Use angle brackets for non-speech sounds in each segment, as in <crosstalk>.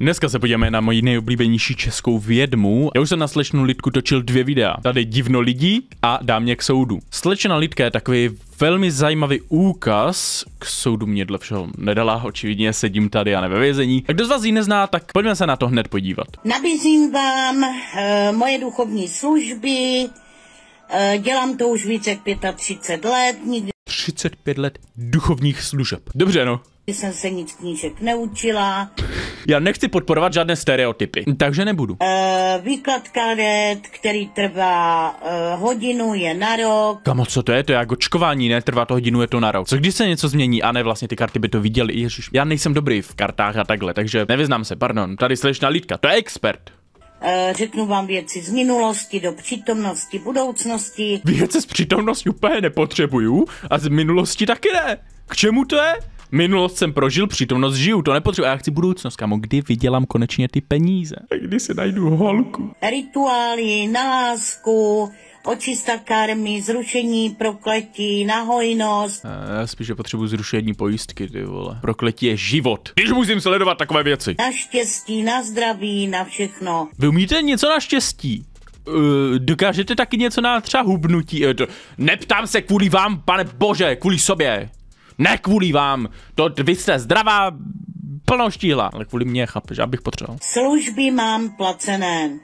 Dneska se podíváme na moji nejoblíbenější českou vědmu. Já už jsem na slečnu Lidku točil dvě videa. Tady divno lidí a dám mě k soudu. Slečna Lidka je takový velmi zajímavý úkaz. K soudu mě dle všeho nedala, očividně sedím tady a ne ve vězení. A kdo z vás ji nezná, tak pojďme se na to hned podívat. Nabízím vám uh, moje duchovní služby, uh, dělám to už více jak 35 let, nikdy 35 let duchovních služeb. Dobře, no. jsem se nic knížek neučila. Já nechci podporovat žádné stereotypy, takže nebudu. Uh, výklad karet, který trvá uh, hodinu, je na rok. Kamo, co to je? To je jako očkování, ne? Trvá to hodinu, je to na rok. Co když se něco změní a ne vlastně ty karty by to viděli? Ježiš, já nejsem dobrý v kartách a takhle, takže nevyznám se, pardon. Tady slečna Lidka, to je expert. Uh, řeknu vám věci z minulosti do přítomnosti, budoucnosti. Věci z přítomnosti úplně nepotřebuju a z minulosti taky ne. K čemu to je? Minulost jsem prožil, přítomnost žiju, to nepotřebuji. A já chci budoucnost, kamo, kdy vydělám konečně ty peníze. A kdy si najdu holku. Rituály na lásku, očista karmy, zrušení prokletí, na hojnost. A já spíš potřebuji zrušení pojistky, ty vole. Prokletí je život. Když musím sledovat takové věci. Na štěstí, na zdraví, na všechno. Vy umíte něco na štěstí? Uh, dokážete taky něco na třeba hubnutí? Uh, to, neptám se kvůli vám, pane bože, kvůli sobě. Ne kvůli vám. To vy jste zdravá, plnoštíhla. Ale kvůli mě, chápeš, abych potřeboval. Služby mám placené.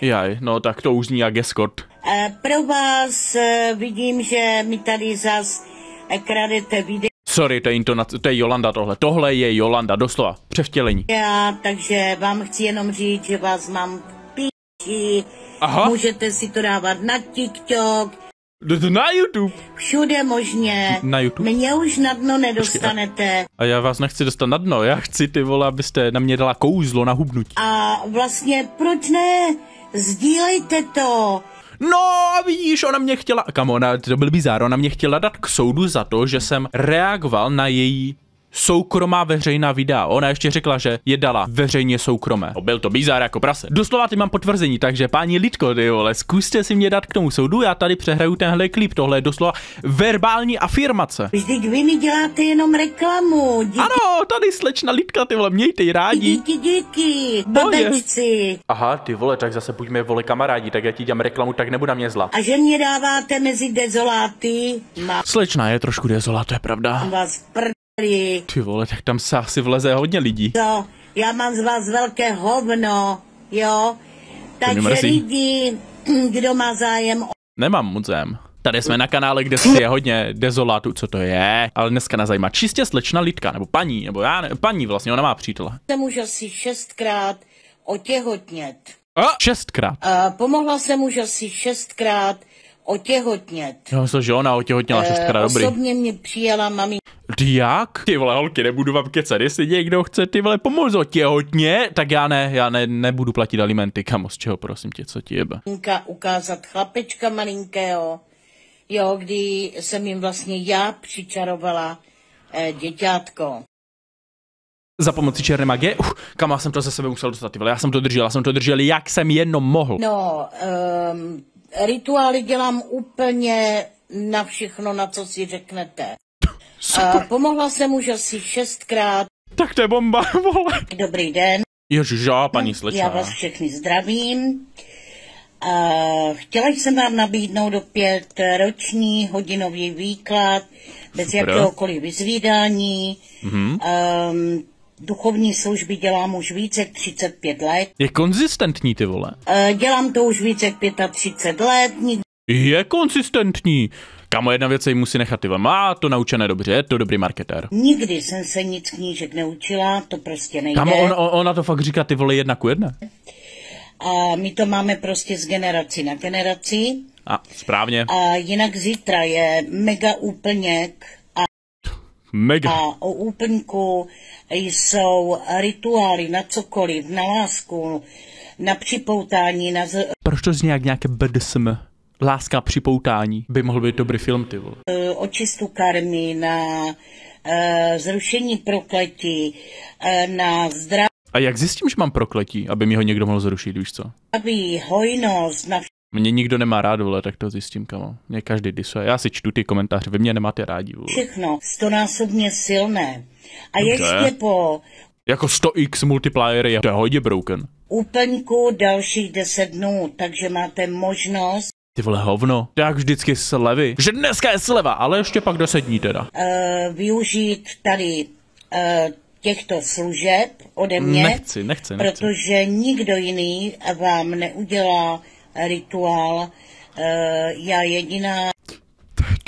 Jaj, no tak to už zní jak escort. E, pro vás e, vidím, že mi tady zas e, kradete video. Sorry, to je, intonace, to je Jolanda tohle. Tohle je Jolanda, doslova. Převtělení. Já, takže vám chci jenom říct, že vás mám píči. Aha. Můžete si to dávat na TikTok, na YouTube. všude možně. Na YouTube? Mě už na dno nedostanete. A já vás nechci dostat na dno, já chci ty vole, abyste na mě dala kouzlo na hubnutí. A vlastně proč ne? Sdílejte to. No vidíš, ona mě chtěla, kam ona, to byl bizár, ona mě chtěla dát k soudu za to, že jsem reagoval na její soukromá veřejná videa. Ona ještě řekla, že je dala veřejně soukromé. No, byl to bizár jako prase. Doslova ty mám potvrzení, takže páni Lidko, ty vole, zkuste si mě dát k tomu soudu, já tady přehraju tenhle klip, tohle je doslova verbální afirmace. Vždyť vy mi děláte jenom reklamu. Díky, Ano, tady slečna Lidka, ty vole, mějte ji rádi. díky, díky. Babečci. Aha, ty vole, tak zase buďme vole kamarádi, tak já ti dělám reklamu, tak nebudu na mě zla. A že mě dáváte mezi dezoláty, mám Slečna je trošku dezolá, to je pravda. vás prdeli. Ty vole, tak tam se asi vleze hodně lidí. To, já mám z vás velké hovno, jo? Takže lidi, <clears throat> kdo má zájem o Nemám moc zájem. Tady jsme na kanále, kde si je hodně dezolátů, co to je, ale dneska nás zajímá čistě slečna Lidka, nebo paní, nebo já ne, paní vlastně, ona má přítele. jsem už asi šestkrát otěhotnět. A šestkrát. A pomohla jsem už asi šestkrát otěhotnět. Já myslím, že ona otěhotněla šestkrát, dobrý. Osobně mě přijala mami Ty jak? Ty vole holky, nebudu vám kecat, jestli někdo chce ty vole pomoct otěhotně, tak já ne, já ne, nebudu platit alimenty, kamo, z čeho prosím tě, co ti jebe. ukázat chlapečka malinkého, jo, kdy jsem jim vlastně já přičarovala eh, děťátko. Za pomocí černé magie, uh, kam já jsem to ze sebe musel dostat, ty vole, já jsem to držel, já jsem to držel, jak jsem jenom mohl. No, um, rituály dělám úplně na všechno, na co si řeknete. A pomohla jsem už asi šestkrát. Tak to je bomba, <laughs> vole. Dobrý den, Ježiš, já, paní já slečna. vás všechny zdravím. A chtěla jsem vám nabídnout opět roční hodinový výklad bez Super. jakéhokoliv vyzvídání. Mm-hmm. Um, duchovní služby dělám už více jak 35 let. Je konzistentní, ty vole. Uh, dělám to už více jak 35 let, nikdy Je konsistentní. Kamo, jedna věc se jí musí nechat, ty. Má to naučené dobře, je to dobrý marketér. Nikdy jsem se nic knížek neučila, to prostě nejde. Kamo, on, on, ona to fakt říká, ty vole, jedna ku jedné. A my to máme prostě z generaci na generaci. A, správně. A jinak zítra je mega úplněk a, Mega. a o úplňku jsou rituály na cokoliv, na lásku, na připoutání, na z, Proč to zní jak nějaké BDSM? Láska a připoutání. By mohl být dobrý film, ty vole. eh, očistu karmy, na uh, zrušení prokletí, uh, na zdraví, A jak zjistím, že mám prokletí, aby mi ho někdo mohl zrušit, víš co? hojnost, na Mě nikdo nemá rád, vole, tak to zjistím, kamo. Mě každý disuje. Já si čtu ty komentáře, vy mě nemáte rádi, vole. všechno, stonásobně silné. A Dobře. ještě po Jako 100x multiplier je to je hodně broken. Úplňku dalších 10 dnů, takže máte možnost Ty vole hovno, jak vždycky slevy. Že dneska je sleva, ale ještě pak 10 dní teda. uh, využít tady uh, těchto služeb ode mě, Nechci, nechci, nechci. protože nikdo jiný vám neudělá rituál. Uh, já jediná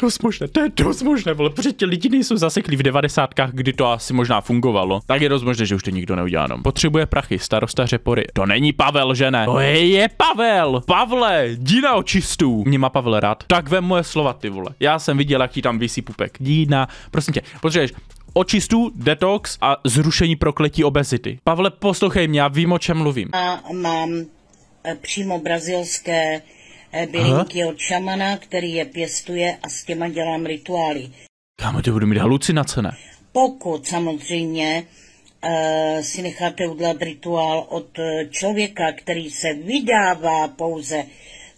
dost možné, to je dost možné, vole, protože ti lidi nejsou zaseklí v devadesátkách, kdy to asi možná fungovalo. Tak je dost možné, že už to nikdo neudělá jenom. Potřebuje prachy, starosta řepory. To není Pavel, že ne? To je, je Pavel! Pavle, jdi na očistů. Mě má Pavel rád. Tak vem moje slova, ty vole. Já jsem viděl, jak ti tam visí pupek. Jdi na, prosím tě, potřebuješ očistu, detox a zrušení prokletí obezity. Pavle, poslouchej mě, já vím, o čem mluvím. mám eh, přímo brazilské bylinky od šamana, který je pěstuje a s těma dělám rituály. Kámo, ty budu mít halucinace, ne? Pokud samozřejmě uh, si necháte udělat rituál od eh, člověka, který se vydává pouze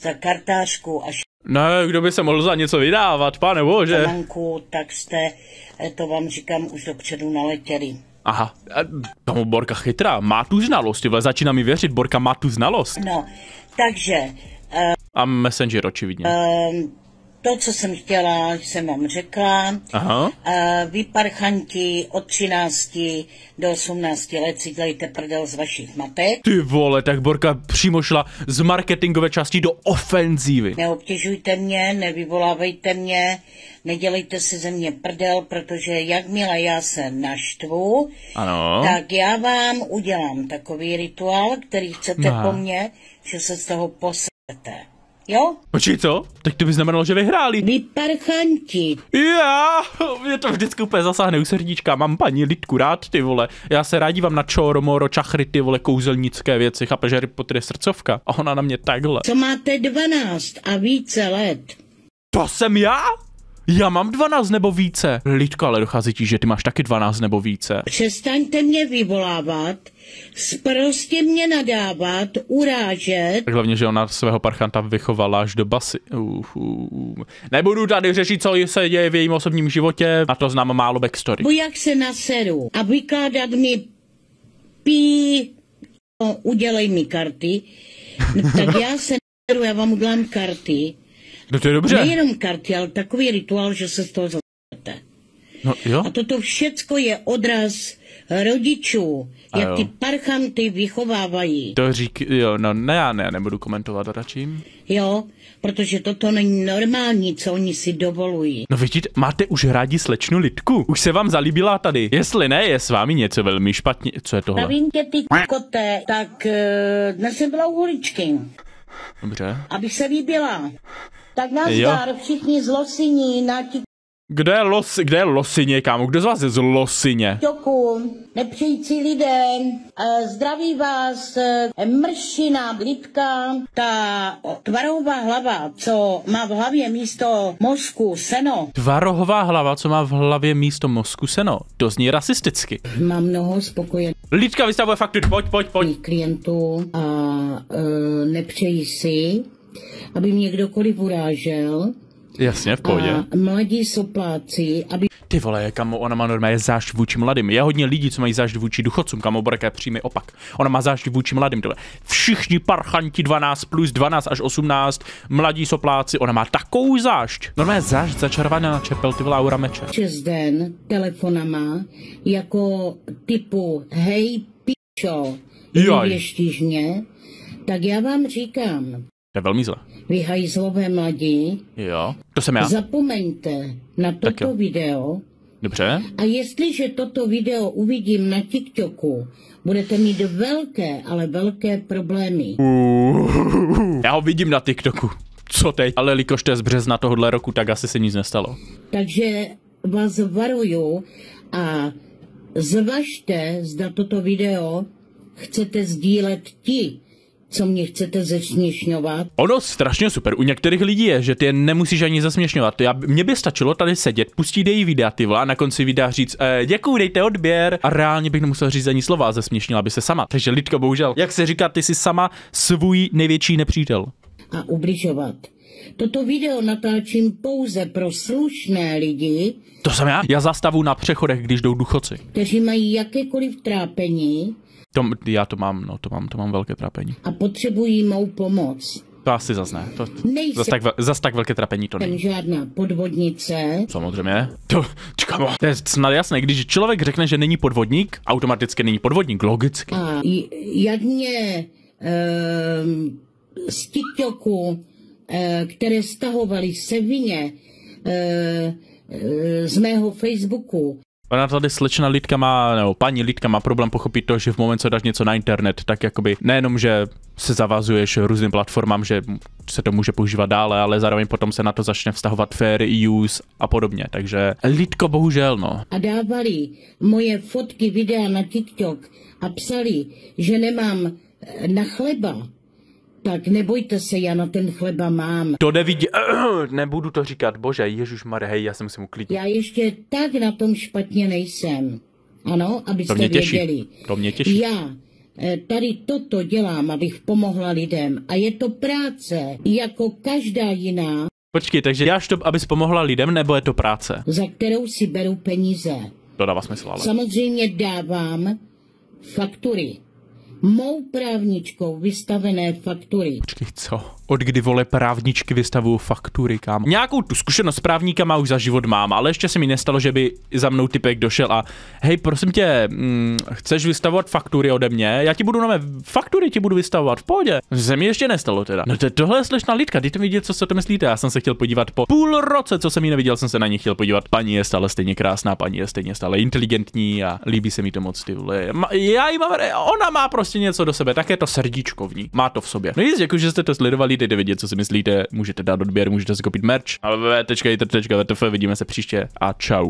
za kartářku a Ne, kdo by se mohl za něco vydávat, pane bože. šamanku, tak jste, eh, to vám říkám, už dopředu naletěli. Aha, tomu Borka chytrá, má tu znalost, vole, začíná mi věřit, Borka má tu znalost. No, takže A Messenger očividně. um, to, co jsem chtěla, jsem vám řekla. Aha. Uh, vy parchanti od 13 do 18 let si dělejte prdel z vašich matek. Ty vole, tak Borka přímo šla z marketingové části do ofenzívy. Neobtěžujte mě, nevyvolávejte mě, nedělejte si ze mě prdel, protože jakmile já se naštvu, Ano. tak já vám udělám takový rituál, který chcete No. po mně, že se z toho posete. Jo? Počkej, co? Tak to by znamenalo, že vyhráli. Vy parchanti, Já, mě to vždycky úplně zasáhne u srdíčka, mám paní Lidku rád, ty vole. Já se rád dívám na čoro, moro, čachry, ty vole, kouzelnické věci, chápeš, že Harry Potter je srdcovka. A ona na mě takhle. co máte 12 a více let, To jsem já? Já mám 12 nebo více. Lidko, ale dochází ti, že ty máš taky 12 nebo více. přestaňte mě vyvolávat, prostě mě nadávat, urážet, Tak hlavně, že ona svého parchanta vychovala až do basy. Uh, uh. Nebudu tady řešit, co se děje v jejím osobním životě, a to znám málo backstory. bo jak se naseru a vykládat mi pí, no, udělej mi karty, no, tak já se naseru, já vám udělám karty, No to je dobře. nejenom karty, ale takový rituál, že se z toho zastanete. No jo. A toto všecko je odraz rodičů, A jak jo. ty parchanty vychovávají. To řík, jo, no ne, já ne, nebudu komentovat radši. Jo, protože toto není normální, co oni si dovolují. No vidíte, máte už rádi slečnu Lidku? Už se vám zalíbila tady. Jestli ne, je s vámi něco velmi špatně. Co je tohle? Pravím tě, ty kote, tak eh, dnes jsem byla u holičky, Dobře. abych se líbila. Tak nazdar, všichni zlosiní na Kde je, los, kde je Losině, kámo? Kdo z vás je z Losině? TikToku, nepřející lidé, eh, zdraví vás eh, mršina, lidka, ta tvarová hlava, co má v hlavě místo mozku seno, Tvarohová hlava, co má v hlavě místo mozku seno. To zní rasisticky. má mnoho spokojených Lidka vystavuje faktury, pojď, pojď, pojď. klientů a e, nepřejí si, aby mě kdokoliv urážel Jasně, v pohodě. a mladí sopláci, aby Ty vole, kamo, ona má normálně zášť vůči mladým. Je hodně lidí, co mají zášť vůči důchodcům, kamo, Borka přímý opak. Ona má zášť vůči mladým, tyhle. Všichni parchanti 12 plus 12 až 18, mladí sopláci, ona má takovou zášť. Normálně zášť začarovaná na čepel, ty vole, aura meče. přes den telefonama jako typu hej pičo, nevěštíš mě, tak já vám říkám, To je velmi zle. vy hajzlové mladí, Jo, to jsem já. zapomeňte na toto video Dobře. a jestliže toto video uvidím na TikToku, budete mít velké, ale velké problémy. <laughs> Já ho vidím na TikToku. Co teď? Ale jelikož to je z března tohohle roku, tak asi se nic nestalo. Takže vás varuju a zvažte, zda toto video chcete sdílet ti, co mě chcete zesměšňovat. Ono strašně super. U některých lidí je, že ty je nemusíš ani zasměšňovat. Já, mně by stačilo tady sedět, pustit její videa, ty vole, a na konci videa říct, eh, děkuji, dejte odběr. A reálně bych nemusel říct ani slova a zesměšnila by se sama. Takže Lidko, bohužel, jak se říká, ty jsi sama svůj největší nepřítel. a ubližovat. Toto video natáčím pouze pro slušné lidi, To jsem já. Já zastavu na přechodech, když jdou duchoci. kteří mají jakékoliv trápení To, já to mám, no, to mám, to mám velké trápení. a potřebují mou pomoc. To asi zas ne. To, Nejsem zas, tak, zas tak velké trápení to není. žádná podvodnice, Samozřejmě. To, čekám, to je snad jasné, když člověk řekne, že není podvodník, automaticky není podvodník, logicky. A jak mě ehm, z TikToku, eh, které stahovali se vině eh, z mého Facebooku, Ona tady slečna Lidka má, nebo paní Lidka má problém pochopit to, že v moment, co dáš něco na internet, tak jakoby nejenom, že se zavazuješ různým platformám, že se to může používat dále, ale zároveň potom se na to začne vztahovat fair use a podobně. Takže Lidko bohužel, no. a dávali moje fotky, videa na TikTok a psali, že nemám eh, na chleba, tak nebojte se, já na ten chleba mám. To nevidí, <clears throat> nebudu to říkat, bože, Ježíš Mare, hej, já se musím uklidnit. Já ještě tak na tom špatně nejsem. Ano, abyste To mě těší. věděli. To mě těší. Já eh, tady toto dělám, abych pomohla lidem. A je to práce, jako každá jiná, Počkej, takže děláš to, abys pomohla lidem, nebo je to práce? za kterou si beru peníze. To dává smysl, ale. Samozřejmě dávám faktury. Mou právničkou vystavené faktury. Počkej, co? Od kdy vole právničky vystavují faktury, kam? Nějakou tu zkušenost s právníkama už za život mám, ale ještě se mi nestalo, že by za mnou typek došel a hej, prosím tě, hm, chceš vystavovat faktury ode mě? Já ti budu nové faktury ti budu vystavovat v pohodě. Se mi ještě nestalo teda. No to, tohle je slečna lidka, dejte mi vidět, co se to myslíte. Já jsem se chtěl podívat po půl roce, co jsem ji neviděl, jsem se na ní chtěl podívat. Paní je stále stejně krásná, paní je stejně stále inteligentní a líbí se mi to moc ty vole. Já jí mám, ona má prostě něco do sebe, také to srdíčko v ní. Má to v sobě. No jistě, jako že jste to sledovali, dejte vědět, co si myslíte, můžete dát odběr, můžete si koupit merch. Ale vidíme se příště a čau.